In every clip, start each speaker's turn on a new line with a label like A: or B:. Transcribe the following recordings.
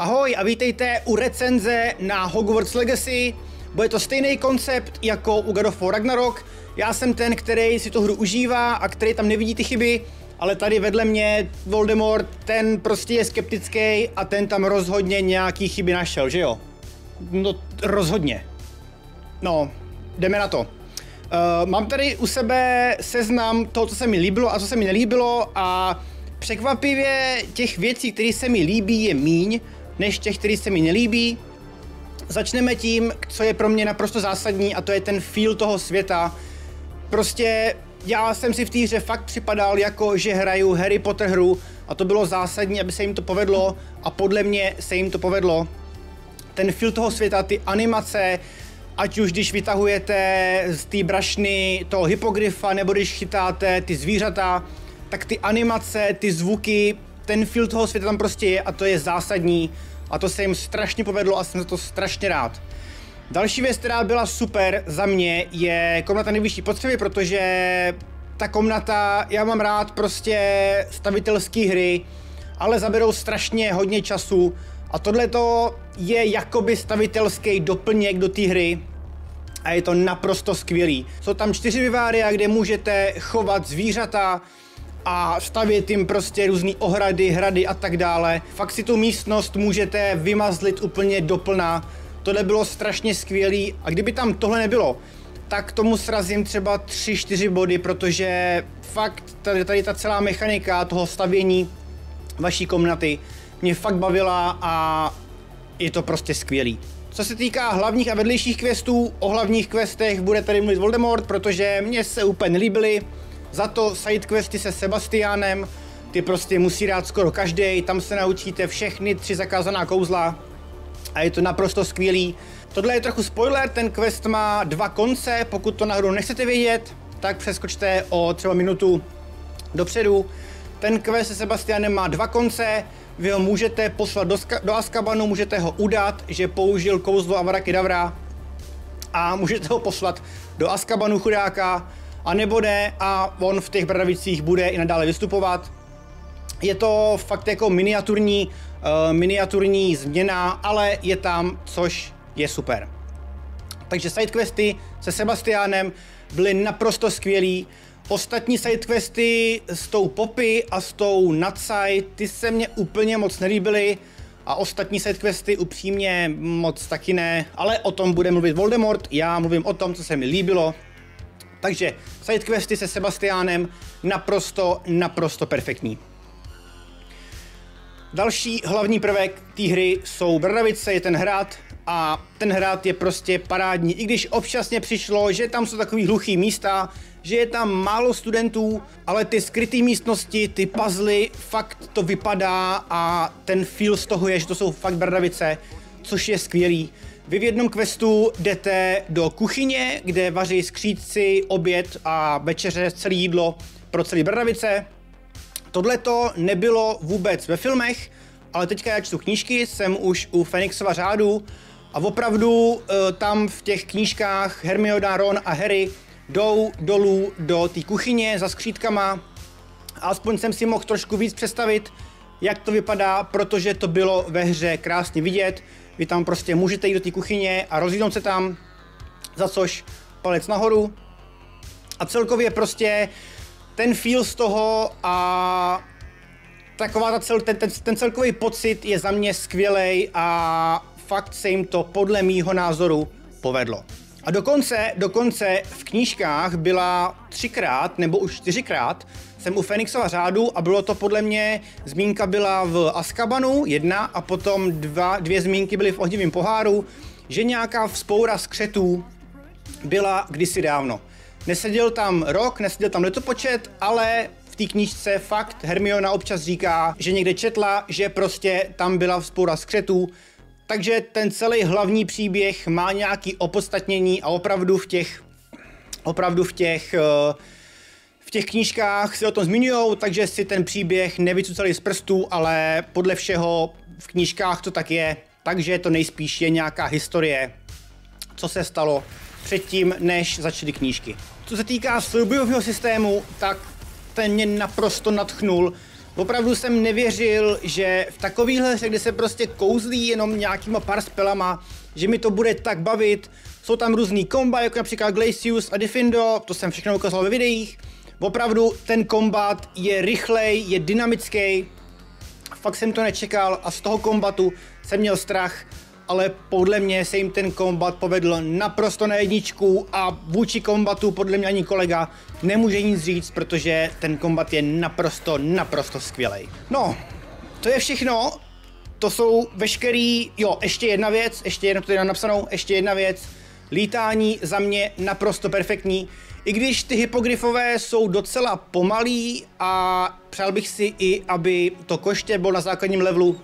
A: Ahoj a vítejte u recenze na Hogwarts Legacy. Bude to stejný koncept jako u God of War Ragnarok. Já jsem ten, který si tu hru užívá a který tam nevidí ty chyby, ale tady vedle mě Voldemort, ten prostě je skeptický a ten tam rozhodně nějaký chyby našel, že jo? No rozhodně. No, jdeme na to. Uh, mám tady u sebe seznam toho, co se mi líbilo a co se mi nelíbilo a překvapivě těch věcí, které se mi líbí, je míň, než těch, který se mi nelíbí. Začneme tím, co je pro mě naprosto zásadní a to je ten feel toho světa. Prostě já jsem si v té hře fakt připadal jako, že hraju Harry Potter hru a to bylo zásadní, aby se jim to povedlo a podle mě se jim to povedlo. Ten feel toho světa, ty animace, ať už když vytahujete z té brašny toho hypogryfa nebo když chytáte ty zvířata, tak ty animace, ty zvuky, ten feel toho světa tam prostě je a to je zásadní a to se jim strašně povedlo a jsem za to strašně rád. Další věc, která byla super za mě, je komnata nejvyšší potřeby, protože ta komnata, já mám rád prostě stavitelské hry, ale zaberou strašně hodně času a tohle to je jakoby stavitelský doplněk do té hry a je to naprosto skvělý. Jsou tam čtyři vyvária, kde můžete chovat zvířata, a stavět jim prostě různé ohrady, hrady a tak dále. Fakt si tu místnost můžete vymazlit úplně doplná. Tohle bylo strašně skvělý a kdyby tam tohle nebylo, tak tomu srazím třeba 3-4 body, protože fakt tady, tady ta celá mechanika toho stavění vaší komnaty mě fakt bavila a je to prostě skvělý. Co se týká hlavních a vedlejších questů, o hlavních questech bude tady mluvit Voldemort, protože mě se úplně nelíbily. Za to sidequesty se Sebastianem, ty prostě musí rád skoro každý, tam se naučíte všechny tři zakázaná kouzla a je to naprosto skvělý. Tohle je trochu spoiler, ten quest má dva konce, pokud to náhodou nechcete vědět, tak přeskočte o třeba minutu dopředu. Ten quest se Sebastianem má dva konce, vy ho můžete poslat do, do Azkabanu, můžete ho udat, že použil kouzlo Avada Kedavra a můžete ho poslat do Azkabanu chudáka, a nebo ne a on v těch bradavicích bude i nadále vystupovat. Je to fakt jako miniaturní, uh, miniaturní změna, ale je tam, což je super. Takže sidequesty se Sebastianem byly naprosto skvělý. Ostatní sidequesty s tou Poppy a s tou Natsai, ty se mně úplně moc nelíbily. A ostatní sidequesty upřímně moc taky ne, ale o tom bude mluvit Voldemort, já mluvím o tom, co se mi líbilo, takže sidequesty se Sebastiánem naprosto, naprosto perfektní. Další hlavní prvek té hry jsou bradavice, je ten hrad a ten hrad je prostě parádní, i když občas mě přišlo, že tam jsou takový hluchý místa, že je tam málo studentů, ale ty skryté místnosti, ty puzzly, fakt to vypadá a ten feel z toho je, že to jsou fakt bradavice, což je skvělý. Vy v jednom questu jdete do kuchyně, kde vaří skřídci, oběd a večeře celé jídlo pro celý Brdavice. Tohle to nebylo vůbec ve filmech, ale teďka já čtu knížky, jsem už u Fenixova řádu a opravdu e, tam v těch knížkách Hermione, Ron a Harry jdou dolů do té kuchyně za skřídkama. Aspoň jsem si mohl trošku víc představit, jak to vypadá, protože to bylo ve hře krásně vidět. Vy tam prostě můžete jít do té kuchyně a rozjídnout se tam, za což palec nahoru. A celkově prostě ten feel z toho a taková ta cel, ten, ten, ten celkový pocit je za mě skvělý a fakt se jim to podle mýho názoru povedlo. A dokonce, dokonce v knížkách byla třikrát nebo už čtyřikrát jsem u Fenixova řádu a bylo to podle mě, zmínka byla v Askabanu jedna a potom dva, dvě zmínky byly v ohnivém poháru, že nějaká vzpoura skřetů byla kdysi dávno. Neseděl tam rok, neseděl tam letopočet, ale v té knížce fakt Hermiona občas říká, že někde četla, že prostě tam byla vzpoura skřetů, takže ten celý hlavní příběh má nějaký opodstatnění a opravdu v těch opravdu v těch uh, v těch knížkách se o tom zmiňují, takže si ten příběh nevycucali z prstů, ale podle všeho v knížkách to tak je, takže to nejspíš je nějaká historie, co se stalo předtím, než začaly knížky. Co se týká soubojového systému, tak ten mě naprosto natchnul. Opravdu jsem nevěřil, že v takovýhle hře, kde se prostě kouzlí jenom nějakýma pár spelama, že mi to bude tak bavit. Jsou tam různý komba, jako například Glacius a Defindo, to jsem všechno ukázal ve videích. Opravdu ten kombat je rychlej, je dynamický. Fakt jsem to nečekal a z toho kombatu jsem měl strach, ale podle mě se jim ten kombat povedl naprosto na jedničku a vůči kombatu podle mě ani kolega nemůže nic říct, protože ten kombat je naprosto, naprosto skvělý. No, to je všechno. To jsou veškerý, jo, ještě jedna věc, ještě jedno tady napsanou, ještě jedna věc. Lítání za mě naprosto perfektní. I když ty hypogryfové jsou docela pomalý a přál bych si i, aby to koště bylo na základním levelu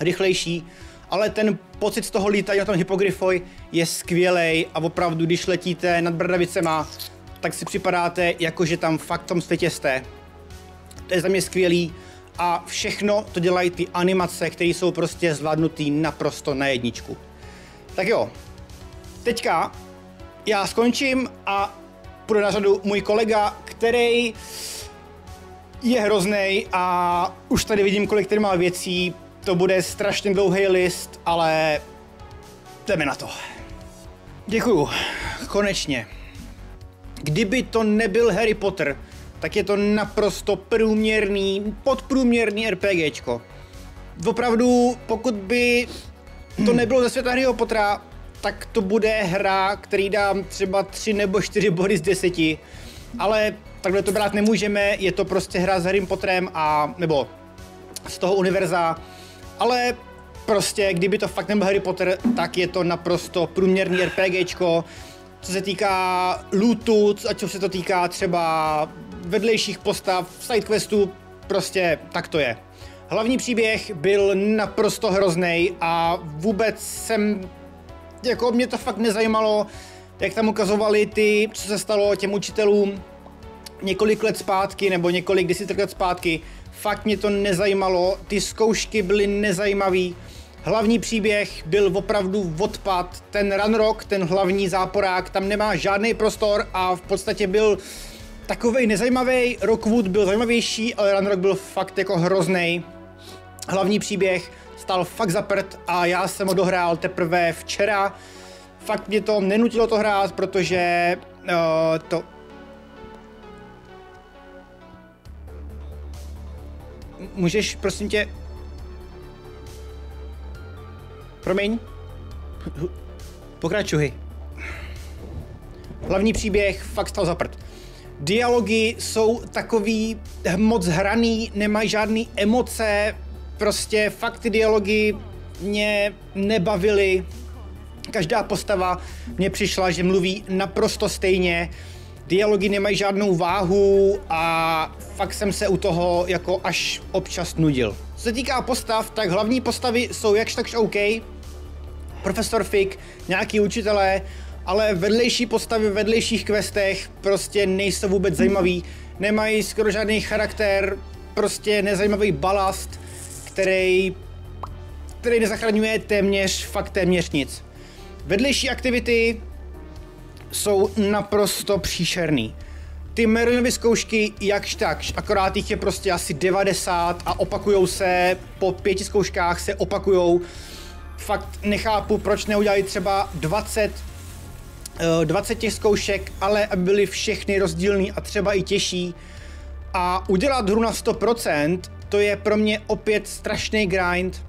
A: rychlejší, ale ten pocit z toho lítání na tom hypogryfoj je skvělý a opravdu, když letíte nad Brdavicema, tak si připadáte, jako že tam fakt v tom světě jste. To je za mě skvělý a všechno to dělají ty animace, které jsou prostě zvládnutý naprosto na jedničku. Tak jo, teďka já skončím a půjde na řadu můj kolega, který je hrozný a už tady vidím, kolik tady má věcí. To bude strašně dlouhý list, ale jdeme na to. Děkuju. Konečně. Kdyby to nebyl Harry Potter, tak je to naprosto průměrný, podprůměrný RPGčko. Opravdu, pokud by to nebylo ze světa Harryho Pottera, tak to bude hra, který dám třeba 3 nebo 4 body z 10. Ale takhle to brát nemůžeme, je to prostě hra s Harrym Potterem a, nebo z toho univerza, ale prostě, kdyby to fakt nebyl Harry Potter, tak je to naprosto průměrný RPGčko, co se týká lootu, ať co se to týká třeba vedlejších postav, sidequestů, prostě tak to je. Hlavní příběh byl naprosto hrozný a vůbec jsem jako mě to fakt nezajímalo, jak tam ukazovali ty, co se stalo těm učitelům několik let zpátky, nebo několik desítek let zpátky. Fakt mě to nezajímalo, ty zkoušky byly nezajímavý. Hlavní příběh byl opravdu odpad, ten Runrock, ten hlavní záporák, tam nemá žádný prostor a v podstatě byl takový nezajímavý. Rockwood byl zajímavější, ale Runrock byl fakt jako hrozný. Hlavní příběh stal fakt za prd a já jsem ho dohrál teprve včera. Fakt mě to nenutilo to hrát, protože uh, to... Můžeš, prosím tě... Promiň? Pokračuj. Hlavní příběh fakt stal za prd. Dialogy jsou takový moc hraný, nemají žádné emoce, prostě fakt ty dialogy mě nebavily. Každá postava mě přišla, že mluví naprosto stejně. Dialogy nemají žádnou váhu a fakt jsem se u toho jako až občas nudil. Co se týká postav, tak hlavní postavy jsou jakž takž OK. Profesor Fig, nějaký učitelé, ale vedlejší postavy v vedlejších questech prostě nejsou vůbec zajímavý. Nemají skoro žádný charakter, prostě nezajímavý balast který, který nezachraňuje téměř, fakt téměř nic. Vedlejší aktivity jsou naprosto příšerný. Ty Merlinovy zkoušky jakž takž, akorát jich je prostě asi 90 a opakujou se, po pěti zkouškách se opakujou. Fakt nechápu, proč neudělali třeba 20 20 eh, těch zkoušek, ale aby byly všechny rozdílný a třeba i těžší. A udělat hru na 100% to je pro mě opět strašný grind.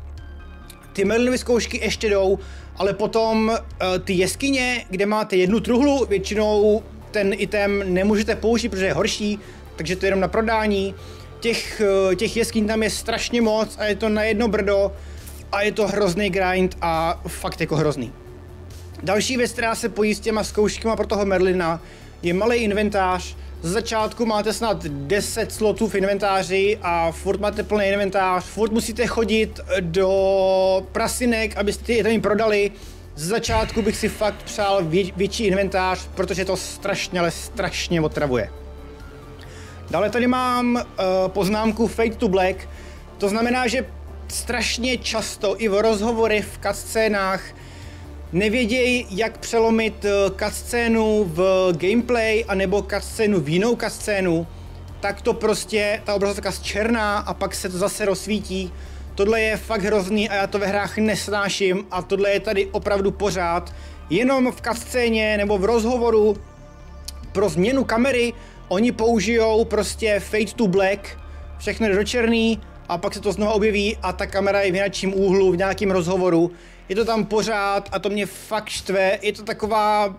A: Ty Merlinovy zkoušky ještě jdou, ale potom uh, ty jeskyně, kde máte jednu truhlu, většinou ten item nemůžete použít, protože je horší, takže to je jenom na prodání. Těch, uh, těch jeskyň tam je strašně moc a je to na jedno brdo a je to hrozný grind a fakt jako hrozný. Další věc, která se pojí s těma zkouškama pro toho Merlina, je malý inventář, z začátku máte snad 10 slotů v inventáři a furt máte plný inventář, furt musíte chodit do prasinek, abyste je tam prodali. Z začátku bych si fakt přál vě- větší inventář, protože to strašně, ale strašně otravuje. Dále tady mám uh, poznámku Fade to Black, to znamená, že strašně často i v rozhovorech, v cutscénách nevědějí, jak přelomit eh, cutscénu v gameplay anebo cutscénu v jinou cutscénu, tak to prostě, ta obrazovka černá a pak se to zase rozsvítí. Tohle je fakt hrozný a já to ve hrách nesnáším a tohle je tady opravdu pořád. Jenom v kascéně nebo v rozhovoru pro změnu kamery oni použijou prostě fade to black, všechno do černý a pak se to znovu objeví a ta kamera je v nějakém úhlu, v nějakém rozhovoru. Je to tam pořád a to mě fakt štve. Je to taková,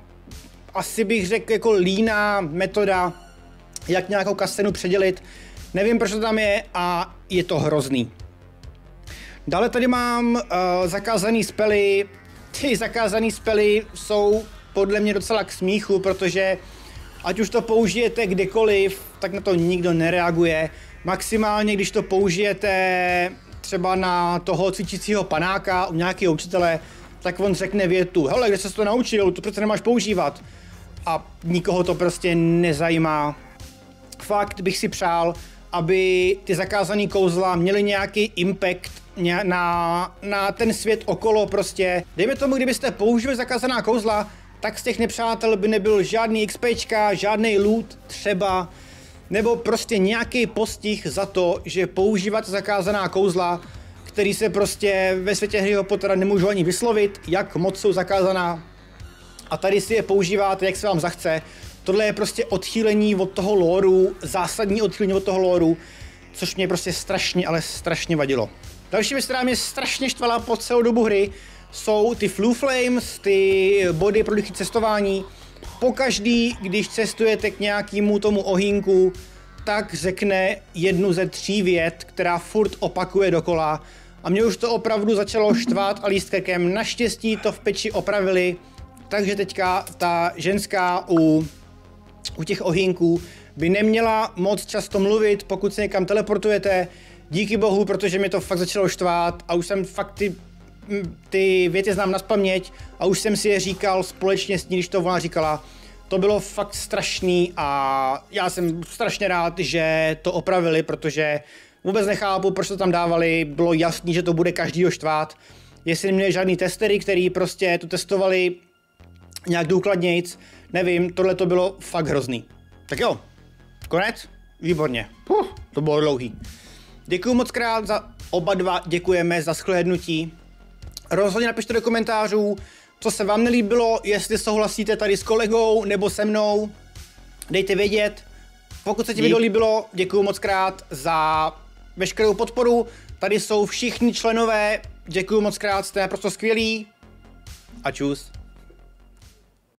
A: asi bych řekl, jako líná metoda, jak nějakou kascenu předělit. Nevím, proč to tam je a je to hrozný. Dále tady mám uh, zakázaný spely. Ty zakázaný spely jsou podle mě docela k smíchu, protože ať už to použijete kdekoliv, tak na to nikdo nereaguje. Maximálně, když to použijete třeba na toho cvičícího panáka u nějakého učitele, tak on řekne větu, hele, kde se to naučil, to přece nemáš používat. A nikoho to prostě nezajímá. Fakt bych si přál, aby ty zakázané kouzla měly nějaký impact na, na ten svět okolo prostě. Dejme tomu, kdybyste použili zakázaná kouzla, tak z těch nepřátel by nebyl žádný XPčka, žádný loot třeba, nebo prostě nějaký postih za to, že používat zakázaná kouzla, který se prostě ve světě Harryho Pottera nemůžu ani vyslovit, jak moc jsou zakázaná. A tady si je používáte, jak se vám zachce. Tohle je prostě odchýlení od toho lóru, zásadní odchýlení od toho lóru, což mě prostě strašně, ale strašně vadilo. Další věc, která mě strašně štvala po celou dobu hry, jsou ty Flu Flames, ty body pro cestování. Pokaždý, když cestujete k nějakému tomu ohýnku, tak řekne jednu ze tří vět, která furt opakuje dokola. A mě už to opravdu začalo štvát a lístkekem. Naštěstí to v peči opravili, takže teďka ta ženská u, u těch ohýnků by neměla moc často mluvit, pokud se někam teleportujete. Díky bohu, protože mi to fakt začalo štvát a už jsem fakt ty ty věty znám na spaměť a už jsem si je říkal společně s ní, když to ona říkala. To bylo fakt strašný a já jsem strašně rád, že to opravili, protože vůbec nechápu, proč to tam dávali. Bylo jasný, že to bude každýho štvát. Jestli neměli žádný testery, který prostě to testovali nějak důkladnějc, nevím, tohle to bylo fakt hrozný. Tak jo, konec? Výborně. Puh, to bylo dlouhý. Děkuji moc krát za oba dva, děkujeme za shlédnutí. Rozhodně napište do komentářů, co se vám nelíbilo, jestli souhlasíte tady s kolegou nebo se mnou. Dejte vědět. Pokud se ti video líbilo, děkuji moc krát za veškerou podporu. Tady jsou všichni členové, děkuji moc krát, jste naprosto skvělí. A čus.